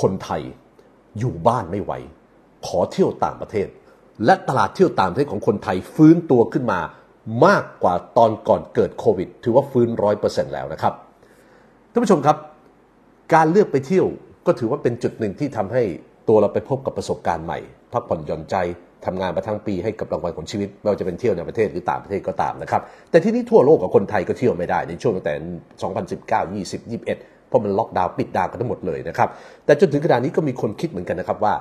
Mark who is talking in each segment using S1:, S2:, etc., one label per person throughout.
S1: คนไทยอยู่บ้านไม่ไหว ขอเที่ยวต่างประเทศ และตลาดเที่ยวต่างประเทศของคนไทยฟื้นตัวขึ้นมามากกว่าตอนก่อนเกิดโควิด ถือว่าฟื้นร้อยเปอร์เซ็นต์แล้วนะครับท่านผู้ชมครับ การเลือกไปเที่ยวก็ถือว่าเป็นจุดหนึ่งที่ทำให้ตัวเราไปพบกับประสบการณ์ใหม่พักผ่อนหย่อนใจทำงานมาทั้งปีให้กับรางวัลของชีวิตไม่ว่าจะเป็นเที่ยวในประเทศหรือต่างประเทศก็ตามนะครับ แต่ที่นี้ทั่วโลกกับคนไทยก็เที่ยวไม่ได้ในช่วงตั้งแต่ 2019 20 21 เพราะมันล็อกดาวน์ปิดดาวน์กันทั้งหมดเลยนะครับ แต่จนถึงขณะนี้ก็มีคนคิดเหมือนกันนะครับว่า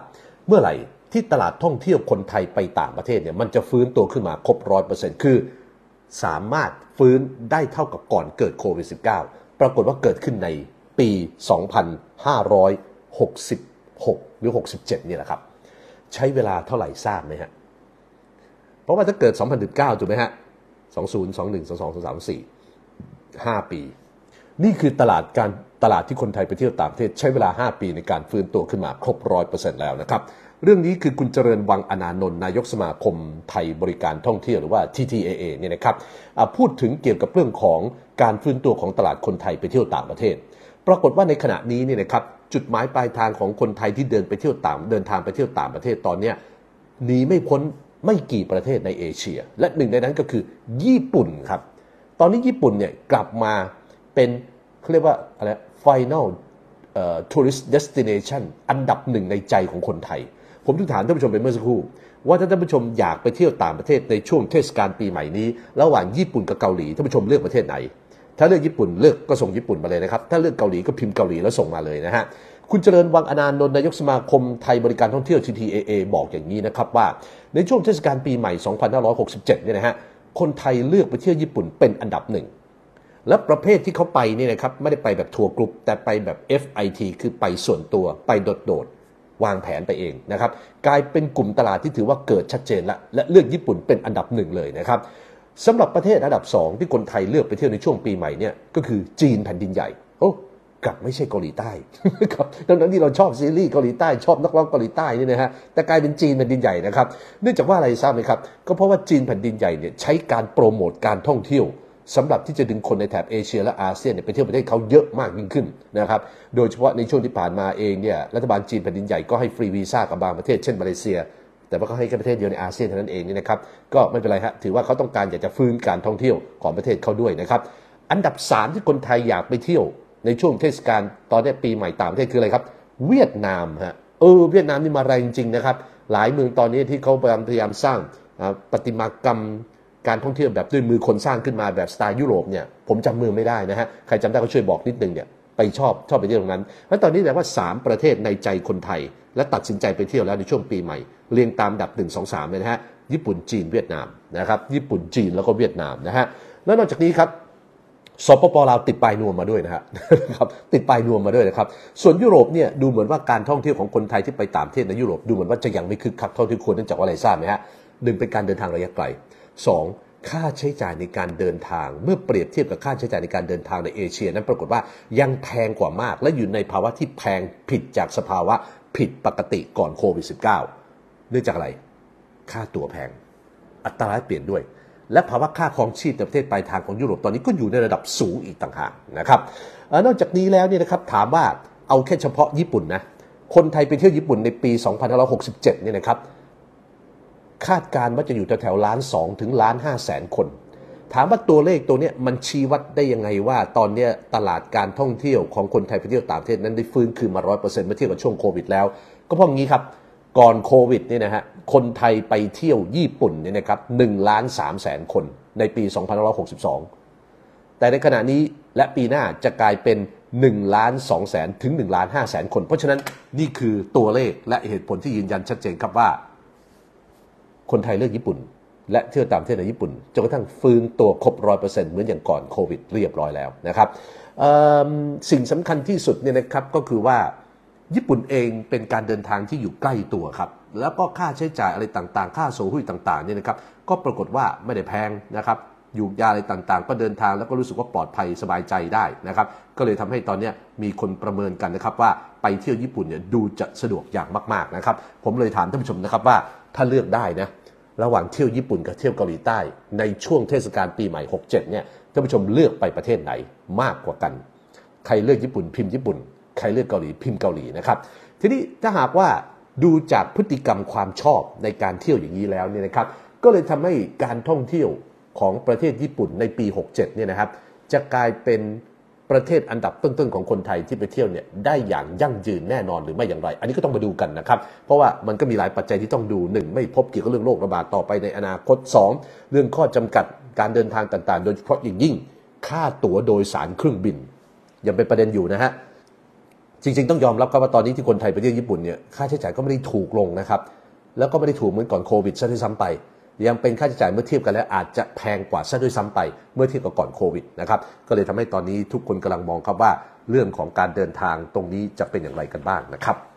S1: เมื่อไหร่ที่ตลาดท่องเที่ยวคนไทยไปต่างประเทศเนี่ยมันจะฟื้นตัวขึ้นมาครบร้อยเปอร์เซ็นต์คือสามารถฟื้นได้เท่ากับก่อนเกิดโควิด -19 ปรากฏว่าเกิดขึ้นในปี 2566 หรือ 67 นี่แหละครับ ใช้เวลาเท่าไหร่ทราบไหมฮะ เพราะว่าถ้าเกิด 2019 ถูกไหมฮะ 20 21 22 23 4 5 ปี นี่คือตลาดการตลาดที่คนไทยไปเที่ยวต่างประเทศใช้เวลา 5 ปีในการฟื้นตัวขึ้นมาครบร้อยเปอร์เซ็นต์แล้วนะครับ เรื่องนี้คือคุณเจริญวังอนานนท์นายกสมาคมไทยบริการท่องเที่ยวหรือว่า TTAA เนี่ยนะครับพูดถึงเกี่ยวกับเรื่องของการฟื้นตัวของตลาดคนไทยไปเที่ยวต่างประเทศ ปรากฏว่าในขณะนี้เนี่ยนะครับจุดหมายปลายทางของคนไทยที่เดินไปเที่ยวต่างเดินทางไปเที่ยวต่างประเทศตอนนี้หนีไม่พ้นไม่กี่ประเทศในเอเชีย และหนึ่งในนั้นก็คือญี่ปุ่นครับตอนนี้ญี่ปุ่นเนี่ยกลับมา เป็นเขาเรียกว่าอะไร final tourist destination อันดับหนึ่งในใจของคนไทย ผมถึงถามท่านผู้ชมไปเมื่อสักครู่ ว่าถ้าท่านผู้ชมอยากไปเที่ยวต่างประเทศในช่วงเทศกาลปีใหม่นี้ ระหว่างญี่ปุ่นกับเกาหลีท่านผู้ชมเลือกประเทศไหน ถ้าเลือกญี่ปุ่นเลือกก็ส่งญี่ปุ่นมาเลยนะครับ ถ้าเลือกเกาหลีก็พิมพ์เกาหลีแล้วส่งมาเลยนะฮะคุณเจริญวังอนานนท์นายกสมาคมไทยบริการท่องเที่ยว TTAA บอกอย่างนี้นะครับว่าในช่วงเทศกาลปีใหม่ 2567 เนี่ยนะฮะคนไทยเลือกไปเที่ยวญี่ปุ่นเป็นอันดับหนึ่ง และประเภทที่เขาไปนี่นะครับไม่ได้ไปแบบทัวร์กรุ๊ปแต่ไปแบบ FIT คือไปส่วนตัวไปโดดๆ วางแผนไปเองนะครับกลายเป็นกลุ่มตลาดที่ถือว่าเกิดชัดเจนแล้วและเลือกญี่ปุ่นเป็นอันดับหนึ่งเลยนะครับสำหรับประเทศอันดับ 2 ที่คนไทยเลือกไปเที่ยวในช่วงปีใหม่เนี่ยก็คือจีนแผ่นดินใหญ่โอ้กลับไม่ใช่เกาหลีใต้ครับดังนั้นที่เราชอบซีรีส์เกาหลีใต้ชอบนักร้องเกาหลีใต้นี่นะฮะแต่กลายเป็นจีนแผ่นดินใหญ่นะครับเนื่องจากว่าอะไรทราบไหมครับก็เพราะว่าจีนแผ่นดินใหญ่เนี่ยใช้การโปรโมทการท่องเที่ยว สำหรับที่จะดึงคนในแถบเอเชียและอาเซียนไปเที่ยวประเทศเขาเยอะมากยิ่งขึ้นนะครับ โดยเฉพาะในช่วงที่ผ่านมาเองเนี่ยรัฐบาลจีนแผ่นดินใหญ่ก็ให้ฟรีวีซ่ากับบางประเทศเช่นมาเลเซีย แต่ว่าก็ให้แค่ประเทศเดียวในอาเซียนเท่านั้นเองนี่นะครับก็ไม่เป็นไรฮะถือว่าเขาต้องการอยากจะฟื้นการท่องเที่ยวของประเทศเขาด้วยนะครับอันดับ3ที่คนไทยอยากไปเที่ยวในช่วงเทศกาลตอนนี้ปีใหม่ต่างประเทศคืออะไรครับ เวียดนามฮะเออเวียดนามนี่มาแรงจริงนะครับหลายเมืองตอนนี้ที่เขาพยายามพยายามสร้างประติมากรรม การท่องเที่ยวแบบด้วยมือคนสร้างขึ้นมาแบบสไตล์ยุโรปเนี่ยผมจำเมืองไม่ได้นะฮะใครจำได้ก็ช่วยบอกนิดนึงเนี่ยไปชอบชอบไปเที่ยวตรงนั้นแล้วตอนนี้แปลว่า 3 ประเทศในใจคนไทย และตัดสินใจไปเที่ยวแล้วในช่วงปีใหม่ เรียงตามดับ 1 2 3เลยนะฮะญี่ปุ่นจีนเวียดนามนะครับญี่ปุ่นจีนแล้วก็เวียดนามนะฮะแล้วนอกจากนี้ครับสปปลาวติดปลายนวมมาด้วยนะครับติดปลายนวมมาด้วยนะครับส่วนยุโรปเนี่ยดูเหมือนว่าการท่องเที่ยวของคนไทยที่ไปต่างประเทศในยุโรปดูเหมือนว่าจะยังไม่คึกคักเท่าที่ควรเนื่องจากอะไรทราบไหมฮะหนึ่งเป็นการเดินทางระยะไกล สองค่าใช้จ่ายในการเดินทาง เมื่อเปรียบเทียบกับค่าใช้จ่ายในการเดินทางในเอเชีย นั้นปรากฏว่ายังแพงกว่ามาก และอยู่ในภาวะที่แพงผิดจากสภาวะผิดปกติก่อนโควิด -19 เนื่องจากอะไร ค่าตั๋วแพง อัตราเปลี่ยนด้วย และภาวะค่าครองชีพในประเทศปลายทางของยุโรปตอนนี้ก็อยู่ในระดับสูงอีกต่างหากนะครับนอกจากนี้แล้วเนี่ยนะครับถามว่าเอาแค่เฉพาะญี่ปุ่นนะคนไทยไปเที่ยวญี่ปุ่นในปี 2567 เนี่ยนะครับ คาดการณ์ว่าจะอยู่แถวๆล้านสองถึงล้านห้าแสนคน ถามว่าตัวเลขตัวนี้มันชี้วัดได้ยังไงว่า ตอนนี้ตลาดการท่องเที่ยวของคนไทยไปเที่ยวต่างประเทศนั้นได้ฟื้นคืนมาร้อยเปอร์เซ็นต์เมื่อเทียบกับช่วงโควิดแล้ว ก็เพราะงี้ครับก่อนโควิดนี่นะฮะคนไทยไปเที่ยวญี่ปุ่นเนี่ยนะครับหนึ่งล้านสามแสนคนในปี 2562 แต่ในขณะนี้และปีหน้าจะกลายเป็น1ล้าน2แสนถึง1ล้าน5แสนคน เพราะฉะนั้นนี่คือตัวเลขและเหตุผลที่ยืนยันชัดเจนครับว่า คนไทยเลือกญี่ปุ่น และเที่ยวตามประเทศในญี่ปุ่นจนกระทั่งฟื้นตัวครบร้อยเปอร์เซ็นต์เหมือนอย่างก่อนโควิดเรียบร้อยแล้วนะครับสิ่งสำคัญที่สุดเนี่ยนะครับก็คือว่าญี่ปุ่นเองเป็นการเดินทางที่อยู่ใกล้ตัวครับ แล้วก็ค่าใช้จ่ายอะไรต่างๆ ค่าโซหุยต่างๆเนี่ยนะครับก็ปรากฏว่าไม่ได้แพงนะครับอยู่ยาอะไรต่างๆ ก็เดินทางแล้วก็รู้สึกว่าปลอดภัยสบายใจได้นะครับ ก็เลยทำให้ตอนนี้มีคนประเมินกันนะครับว่าไปเที่ยวญี่ปุ่นเนี่ยดูจะสะดวกอย่างมากๆนะครับ ผมเลยถามท่านผู้ชมนะครับว่า ถ้าเลือกได้นะระหว่างเที่ยวญี่ปุ่นกับเที่ยวเกาหลีใต้ ในช่วงเทศกาลปีใหม่ 67 เนี่ยท่านผู้ชมเลือกไปประเทศไหนมากกว่ากัน ใครเลือกญี่ปุ่นพิมพ์ญี่ปุ่น ใครเลือกเกาหลีพิมพ์เกาหลีนะครับ ทีนี้ถ้าหากว่าดูจากพฤติกรรมความชอบในการเที่ยวอย่างนี้แล้วเนี่ยนะครับ ก็เลยทำให้การท่องเที่ยวของประเทศญี่ปุ่นในปี 67 เนี่ยนะครับ จะกลายเป็น ประเทศอันดับต้นๆของคนไทยที่ไปเที่ยวเนี่ยได้อย่างยั่งยืนแน่นอนหรือไม่อย่างไร อันนี้ก็ต้องมาดูกันนะครับ เพราะว่ามันก็มีหลายปัจจัยที่ต้องดูหนึ่งไม่พบเกี่ยวกับเรื่องโรคระบาดต่อไปในอนาคต 2 เรื่องข้อจำกัดการเดินทางต่างๆ โดยเฉพาะอย่างยิ่ง ค่าตั๋วโดยสารเครื่องบิน ยังเป็นประเด็นอยู่นะฮะจริงๆ ต้องยอมรับครับว่าตอนนี้ที่คนไทยไปเที่ยวญี่ปุ่นเนี่ยค่าใช้จ่ายก็ไม่ได้ถูกลงนะครับแล้วก็ไม่ได้ถูกเหมือนก่อนโควิดซะด้วยซ้ำไป ยังเป็นค่าใช้จ่ายเมื่อเทียบกันแล้วอาจจะแพงกว่าซะด้วยซ้ำไป เมื่อเทียบกับก่อนโควิดนะครับก็เลยทำให้ตอนนี้ทุกคนกำลังมองครับว่าเรื่องของการเดินทางตรงนี้จะเป็นอย่างไรกันบ้างนะครับ